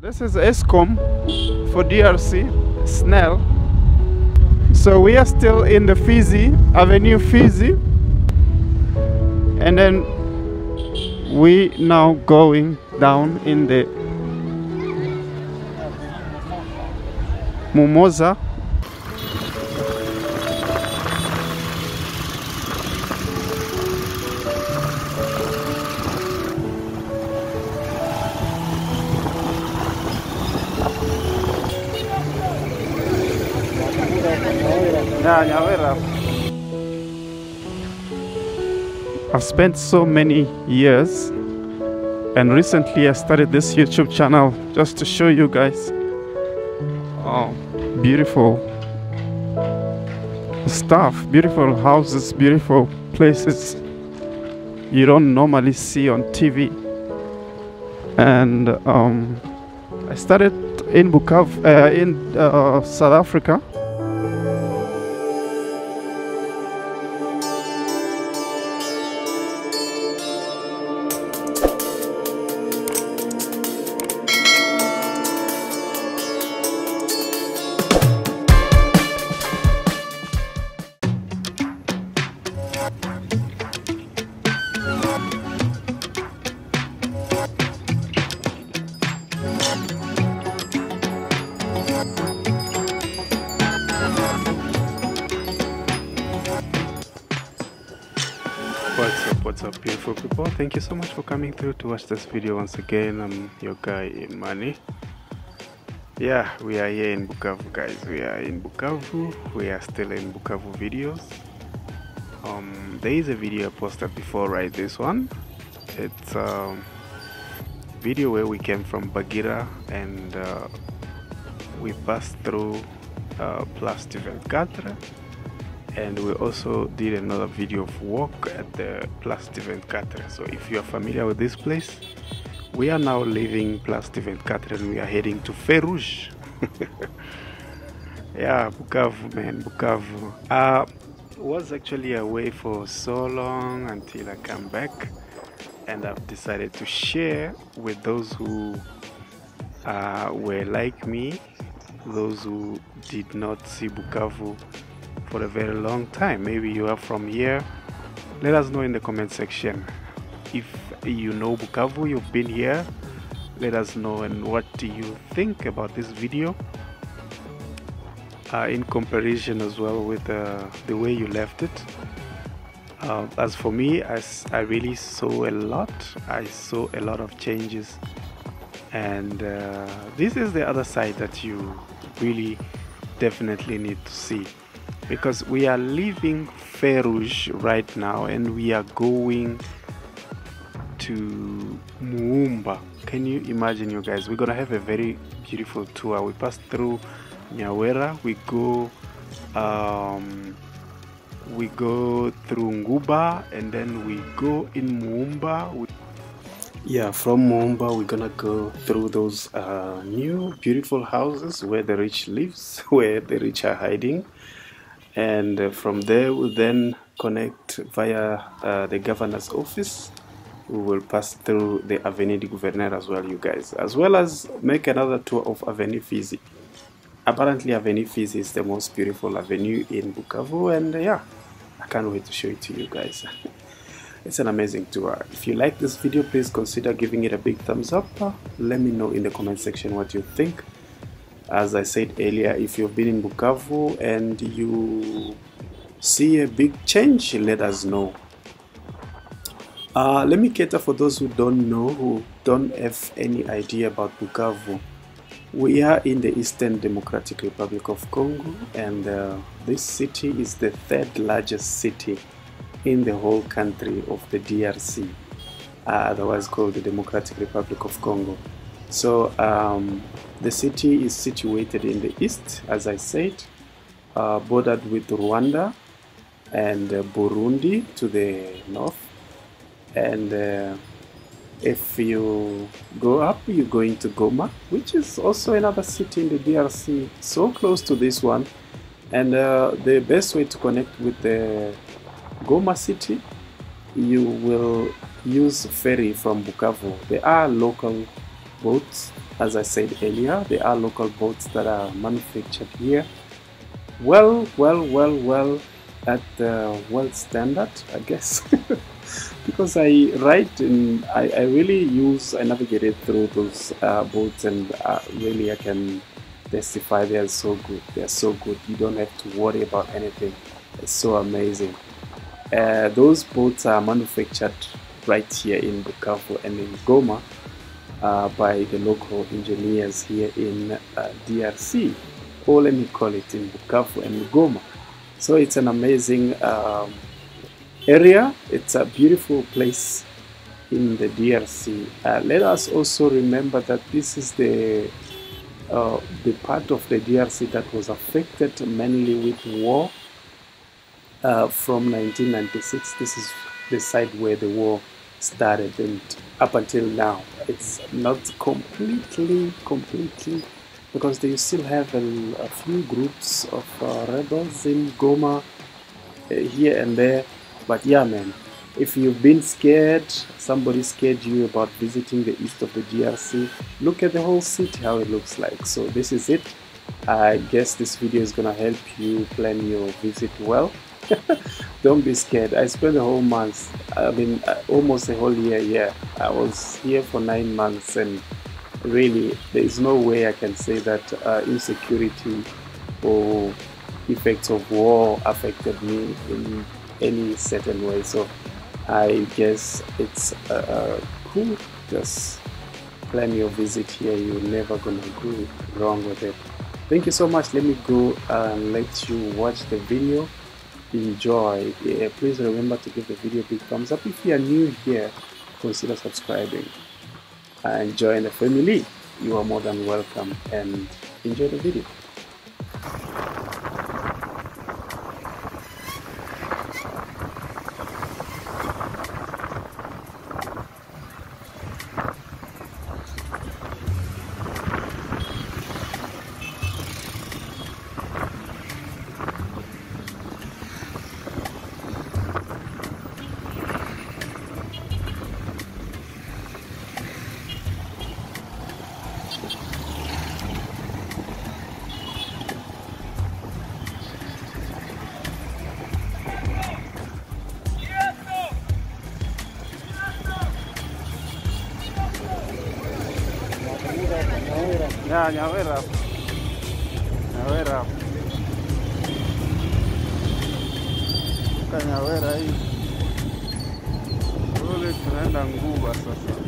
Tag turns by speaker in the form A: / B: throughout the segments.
A: This is ESCOM for DRC, SNEL. So we are still in the Fizi, Avenue Fizi. And then we now going down in the Mumoza. I've spent so many years and recently I started this YouTube channel just to show you guys oh, beautiful stuff, beautiful houses, beautiful places you don't normally see on TV. And um, I started in Bukavu, uh, in uh, South Africa. Thank you so much for coming through to watch this video once again. I'm your guy Imani. Yeah, we are here in Bukavu, guys. We are in Bukavu. We are still in Bukavu videos. Um, there is a video I posted before, right? This one. It's a video where we came from Bagira and uh, we passed through uh, Place du 24 and we also did another video of walk at the Place du 24. So if you are familiar with this place, we are now leaving Place 24 and we are heading to Ferouge. yeah, Bukavu, man, Bukavu. Uh, was actually away for so long until I come back, and I've decided to share with those who uh, were like me, those who did not see Bukavu for a very long time. Maybe you are from here. Let us know in the comment section if you know Bukavu, you've been here. Let us know and what do you think about this video uh, in comparison as well with uh, the way you left it. Uh, as for me, as I really saw a lot, I saw a lot of changes, and uh, this is the other side that you really definitely need to see because we are leaving Ferouge right now and we are going to Muhumba. Can you imagine, you guys? We're gonna have a very beautiful tour. We pass through Nyawera, we go, um, we go through Nguba, and then we go in Muhumba. Yeah, from Muhumba, we're gonna go through those uh, new beautiful houses where the rich lives, where the rich are hiding and uh, from there we'll then connect via uh, the governor's office. We will pass through the avenue du gouverneur as well you guys as well as make another tour of avenue fizi. Apparently avenue fizi is the most beautiful avenue in bukavu and uh, yeah i can't wait to show it to you guys. It's an amazing tour. If you like this video please consider giving it a big thumbs up. Let me know in the comment section what you think as I said earlier, if you've been in Bukavu and you see a big change, let us know. Uh, let me cater for those who don't know, who don't have any idea about Bukavu. We are in the Eastern Democratic Republic of Congo, and uh, this city is the third largest city in the whole country of the DRC, uh, otherwise called the Democratic Republic of Congo. So um, the city is situated in the east, as I said, uh, bordered with Rwanda and uh, Burundi to the north. And uh, if you go up, you're going to Goma, which is also another city in the DRC, so close to this one. And uh, the best way to connect with the Goma city, you will use ferry from Bukavu. There are local boats as I said earlier, there are local boats that are manufactured here. Well, well, well, well, at the world standard, I guess. because I write and I, I really use, I navigated through those uh, boats and uh, really I can testify they are so good. They are so good. You don't have to worry about anything. It's so amazing. Uh, those boats are manufactured right here in Bukavu and in Goma by the local engineers here in uh, DRC, or let me call it in Bukavu and Goma. So it's an amazing um, area. It's a beautiful place in the DRC. Uh, let us also remember that this is the uh, the part of the DRC that was affected mainly with war uh, from 1996. This is the side where the war started, and up until now, it's not completely, completely, because they still have a, a few groups of uh, rebels in Goma uh, here and there. But yeah, man, if you've been scared, somebody scared you about visiting the east of the DRC, look at the whole city, how it looks like. So this is it. I guess this video is gonna help you plan your visit well. Don't be scared. I spent the whole month, I mean, uh, almost a whole year here. I was here for nine months, and really, there is no way I can say that uh, insecurity or effects of war affected me in any certain way. So I guess it's uh, cool. Just plan your visit here. You're never gonna go wrong with it. Thank you so much. Let me go and let you watch the video enjoy. Yeah, please remember to give the video a big thumbs up if you are new here. Consider subscribing and join the family. You are more than welcome and enjoy the video Ya, ya verá. Ya verá. Cañavera ahí. Kule tunaenda Nguba sasa.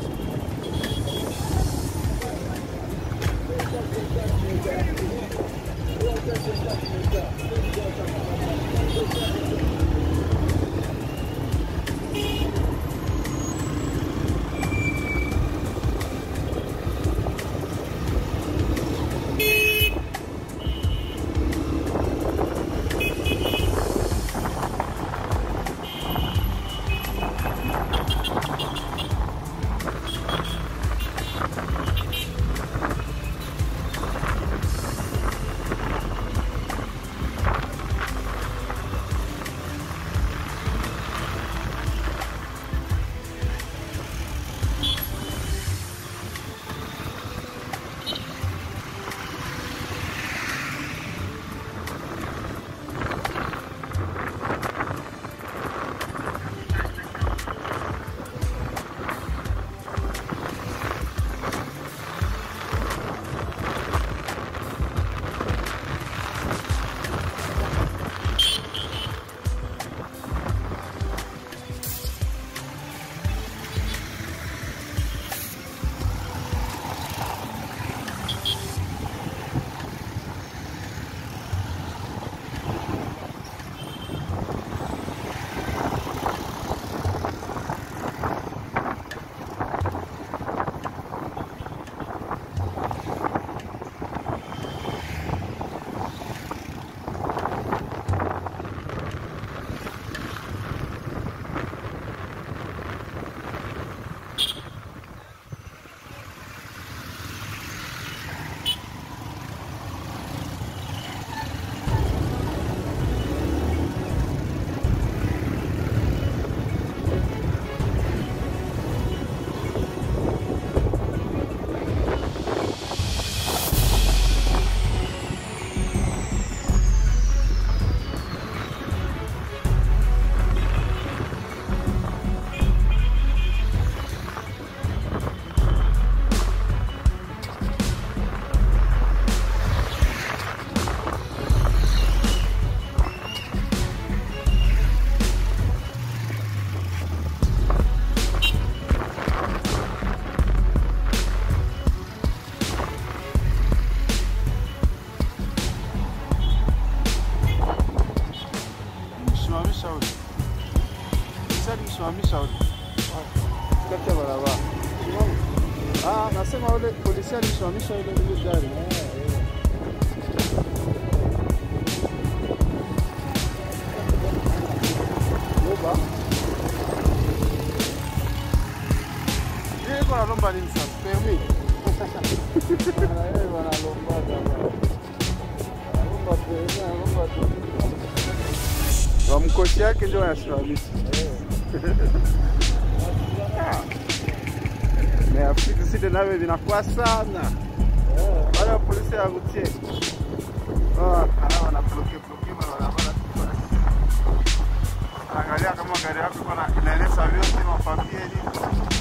B: Alikuwa analomba nini sasa? Permi. Yeye analomba bwana. Analomba permi, analomba tu. Wa mkoshi yake ndio anashiramisha. Na vitu sisi navyo vinakuwa sana. Wale polisi ya kutie. Oh, ah, kana wanapokea pokea barabara. Angalia kama gari yako iko na inaendesha vyote mafamilia hivi.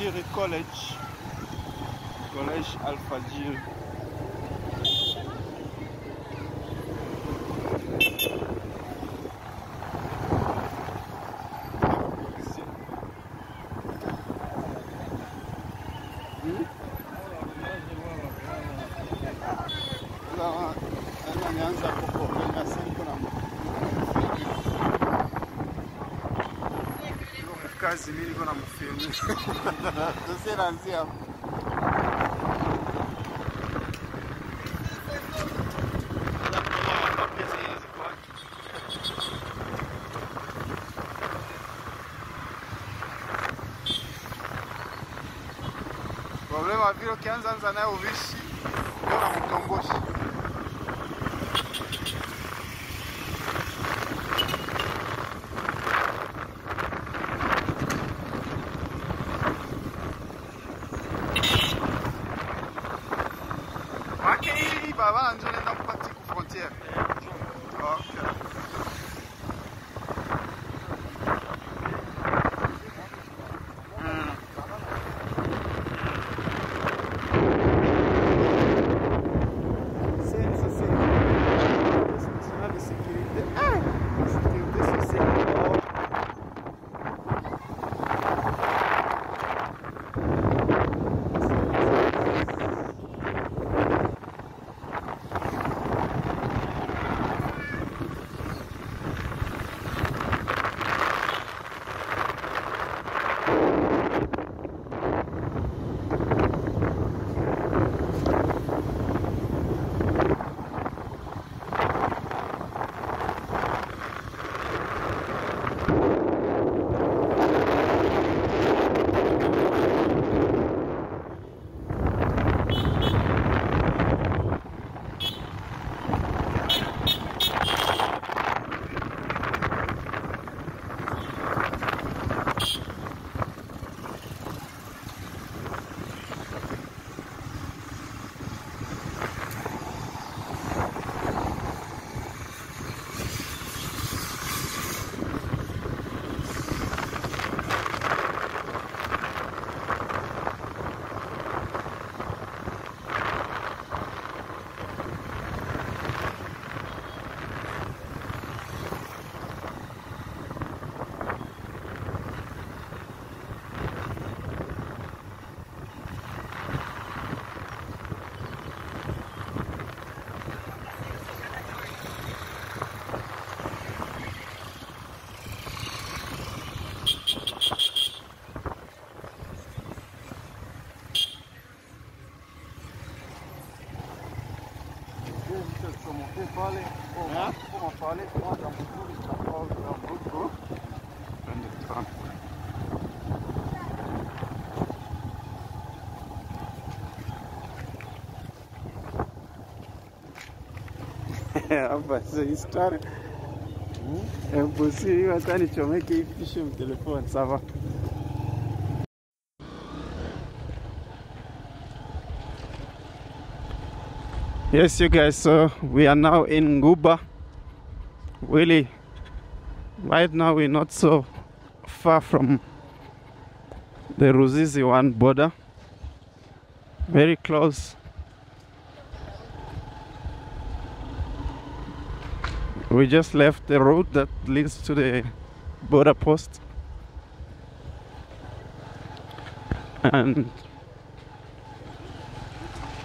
B: Alfajiri College. College Alfajiri. Nianza kazi mimi niko na mfilmu. Sasa naanzia hapo. Problema vile ukianza anza naye uvishi ndio. Hapa started Mbusi wacha nichomeke hii mtelefoni sawa. Yes, you guys, so we are now in Nguba. Really, right now we're not so far from the Ruzizi one border. Very close. We just left the road that leads to the border post. And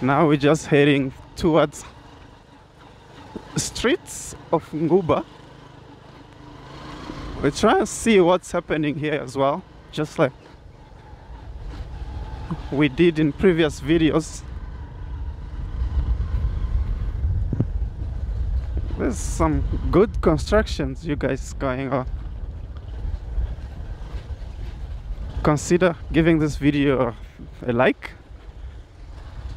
B: now we're just heading towards streets of Nguba. We're trying to see what's happening here as well, just like we did in previous videos. Some good constructions you guys going on. Consider giving this video a like,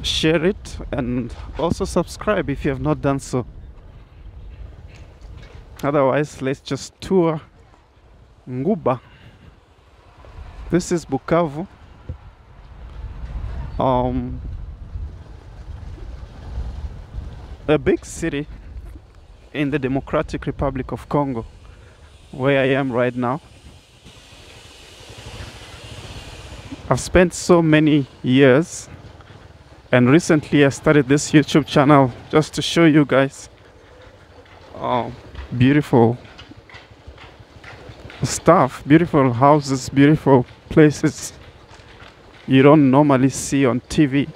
B: share it, and also subscribe if you have not done so. Otherwise, let's just tour Nguba. This is Bukavu. Um, a big city in the Democratic Republic of Congo, where I am right now. I've spent so many years, and recently I started this YouTube channel just to show you guys beautiful stuff, beautiful houses, beautiful places you don't normally see on TV.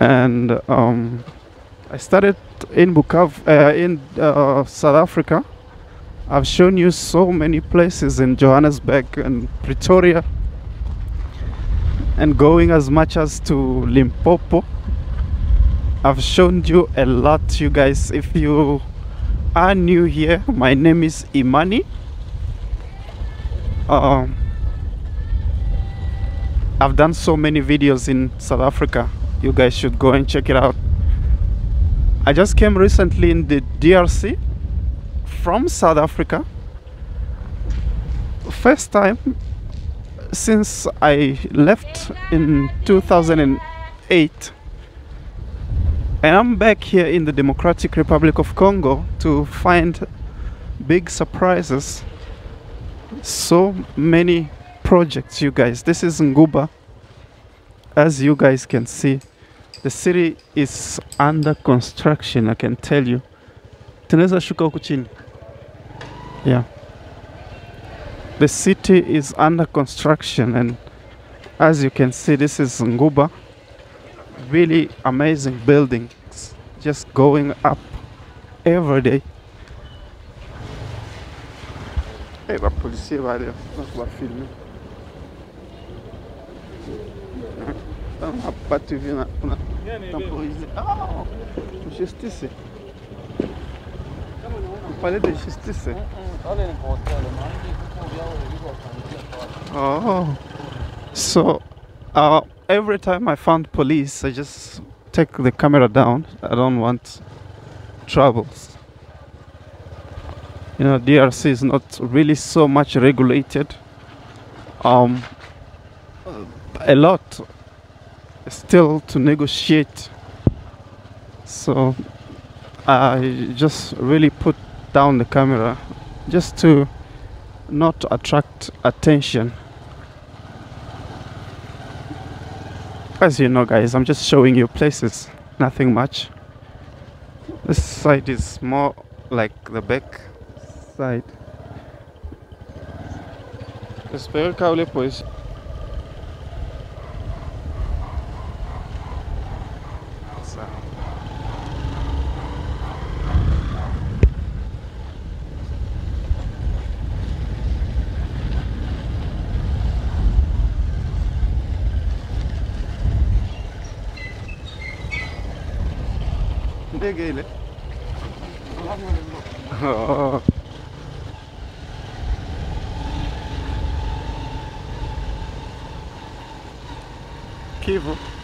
B: And um, I started in Bukavu, uh, in uh, South Africa. I've shown you so many places in Johannesburg and Pretoria, and going as much as to Limpopo. I've shown you a lot, you guys. If you are new here, my name is Imani. Um, I've done so many videos in South Africa. You guys should go and check it out. I just came recently in the DRC from South Africa. First time since I left in 2008. And I'm back here in the Democratic Republic of Congo to find big surprises. So many projects, you guys. This is Nguba. As you guys can see, the city is under construction, I can tell you. Tunaweza shuka huku chini. Yeah. The city is under construction and as you can see this is Nguba. Really amazing buildings just going up every day. Bale bafilme hapa TV na kuna temporiser. Ah, justice. Palais de justice. Oh, so uh, every time I found police, I just take the camera down. I don't want troubles. You know, DRC is not really so much regulated. Um, a lot still to negotiate. So I just really put down the camera just to not attract attention. As you know, guys, I'm just showing you places, nothing much. This side is more like the back side. Espero que hable pues. peguei, né? Que vou.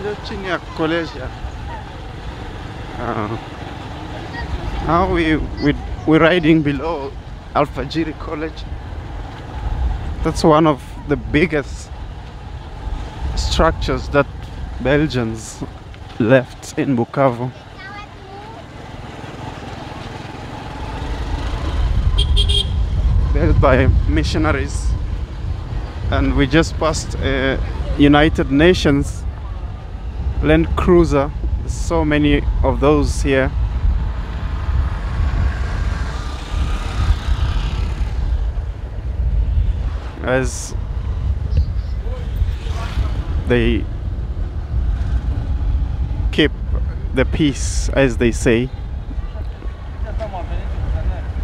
B: Ndio chini ya college. Uh, now we we we're riding below Alfajiri College. That's one of the biggest structures that Belgians left in Bukavu. Built by missionaries, and we just passed a United Nations Land Cruiser. There's So many of those here. As they keep the peace, as they say,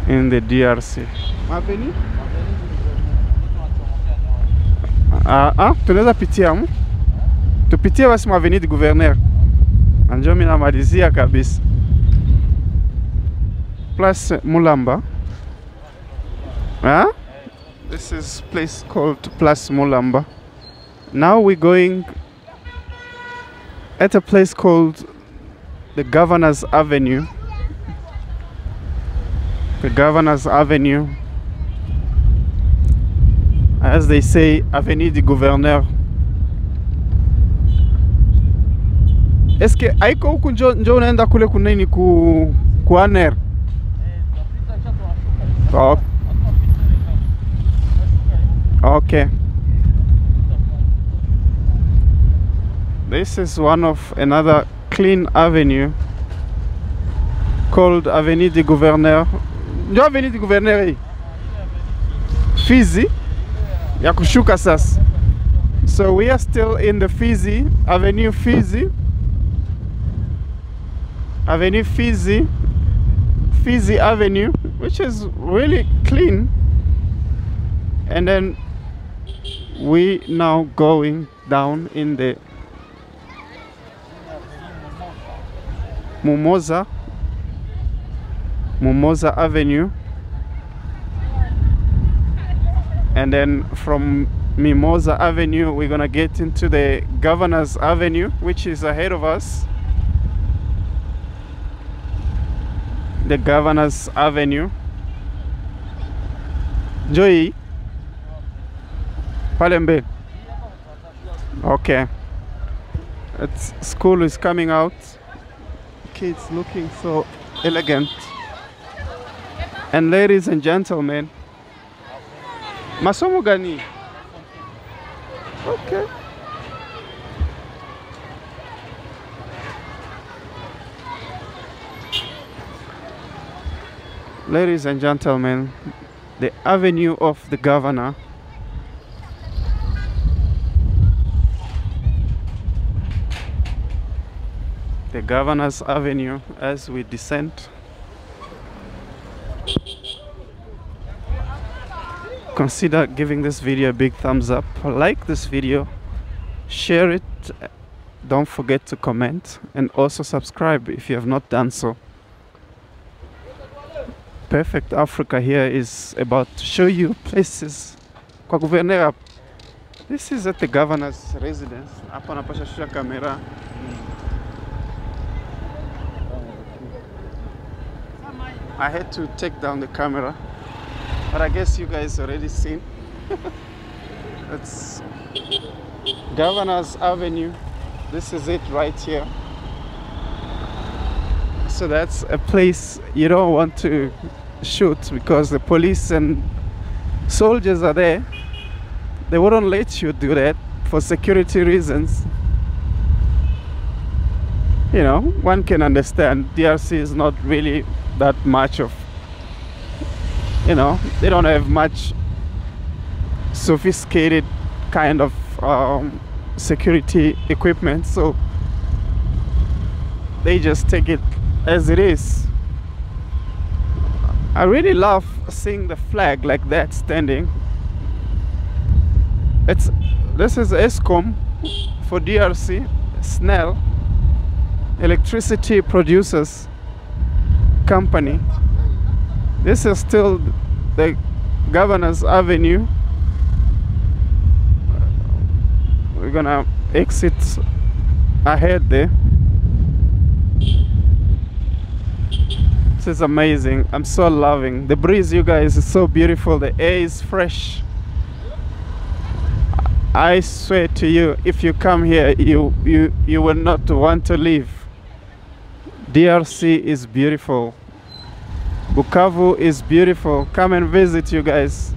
B: in the DRC. Ah, ah, tunaweza pitia mu? Tupitie basi maveni di gouverneur. Anjo mimi namalizia kabisa. Place Mulamba. Ah? This is place called Place Mulamba. Now we're going at a place called the Governor's Avenue. The Governor's Avenue. As they say, Avenue du Gouverneur. Eske haiko huku njo, njo unaenda kule kunini ku, ku Aner? Oh, okay. This is one of another clean avenue called Avenue du Gouverneur. Ndio Avenue du Gouverneur hii. Fizi ya kushuka sasa. So we are still in the Fizi, Avenue Fizi. Avenue Fizi, Fizi Avenue, which is really clean. And then we now going down in the Mumoza. Mumoza Avenue. And then from Mimosa Avenue we're gonna get into the Governor's Avenue which is ahead of us the Governor's Avenue. Joy. Pale mbele okay. It's school is coming out. Kids looking so elegant. And ladies and gentlemen. Masomo gani? Okay ladies and gentlemen the avenue of the governor. The governor's avenue as we descend. Consider giving this video a big thumbs up. Like this video. Share it. Don't forget to comment. And also subscribe if you have not done so perfect afrika here is about to show you places kwa gouverneur hapa. this is at the governor's residence hapa napasha shusha kamera I had to take down the camera, but I guess you guys already seen. It's Governor's Avenue. This is it right here. So that's a place you don't want to shoot because the police and soldiers are there. They wouldn't let you do that for security reasons. You know, one can understand DRC is not really that much of you know they don't have much sophisticated kind of um, security equipment so they just take it as it is i really love seeing the flag like that standing it's this is escom for drc snel electricity producers company. This is still the Governor's Avenue. We're gonna exit ahead there this is amazing. I'm so loving. The breeze you guys is so beautiful. The air is fresh. I swear to you if you come here you you you will not want to leave. Drc is beautiful. Bukavu is beautiful. Come and visit you guys.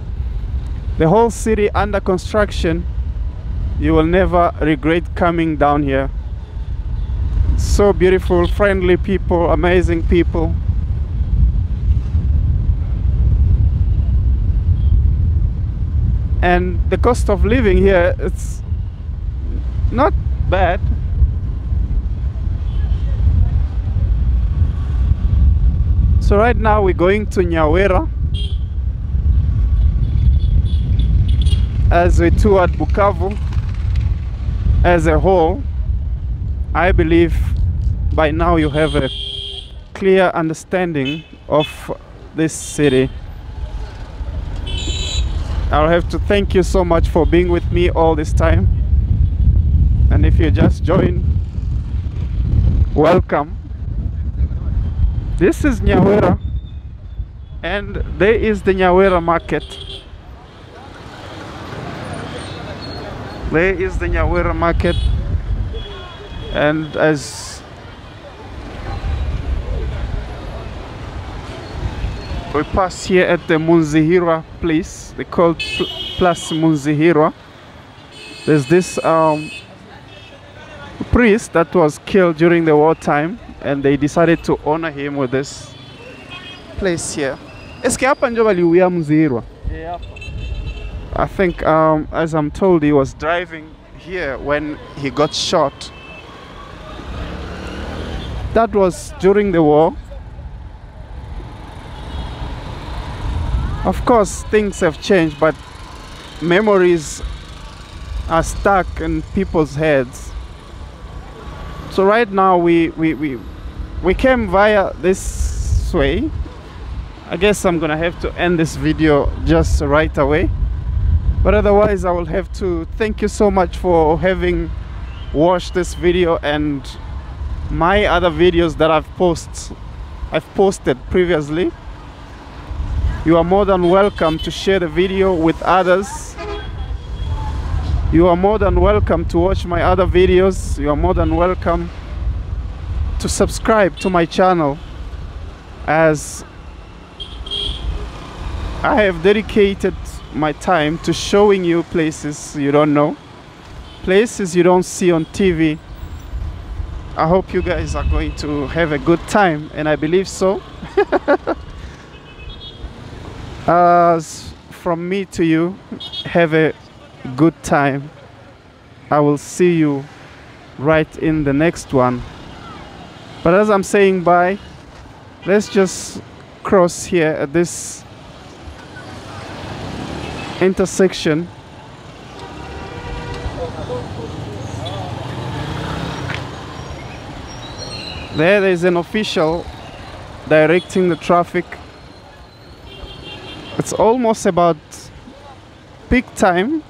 B: The whole city under construction. You will never regret coming down here. So beautiful friendly people amazing people and the cost of living here it's not bad. So right now we're going to Nyawera as we toured Bukavu as a whole. I believe by now you have a clear understanding of this city I'll have to thank you so much for being with me all this time. And if you just join, welcome. This is Nyawera, and there is the Nyawera market. There is the Nyawera market, and as we pass here at the Munzihirwa place. They call Pl Plus Munzihirwa. There's this um, priest that was killed during the wartime and they decided to honor him with this place here. I think um, as I'm told he was driving here when he got shot. That was during the war Of course, things have changed, but memories are stuck in people's heads. So right now we we we we came via this way. I guess I'm gonna have to end this video just right away. But otherwise, I will have to thank you so much for having watched this video and my other videos that I've posted I've posted previously you are more than welcome to share the video with others. You are more than welcome to watch my other videos. You are more than welcome to subscribe to my channel. As I have dedicated my time to showing you places you don't know places you don't see on TV I hope you guys are going to have a good time and I believe so Uh, as from me to you, have a good time. I will see you right in the next one. But as I'm saying bye, let's just cross here at this intersection. There there is an official directing the traffic it's almost about peak time.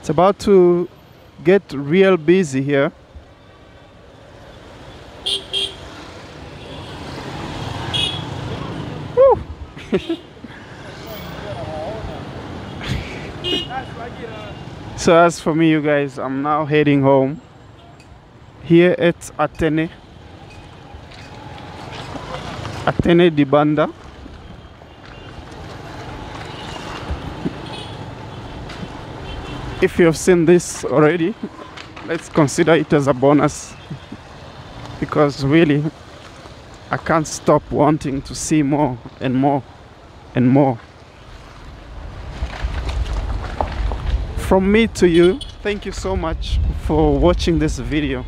B: It's about to get real busy here. So as for me you guys i'm now heading home. Here at atene. Atene dibanda if you have seen this already let's consider it as a bonus. Because really I can't stop wanting to see more and more and more. From me to you thank you so much for watching this video.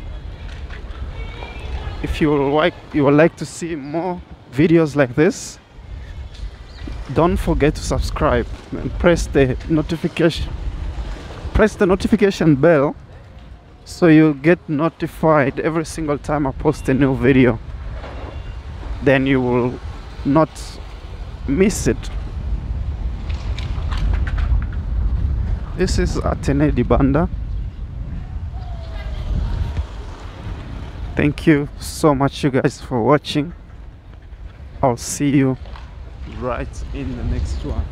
B: If you like you would like to see more videos like this don't forget to subscribe and press the notification press the notification bell so you get notified every single time I post a new video. Then you will not miss it. This is Atenedi Banda thank you so much you guys for watching. I'll see you right in the next one.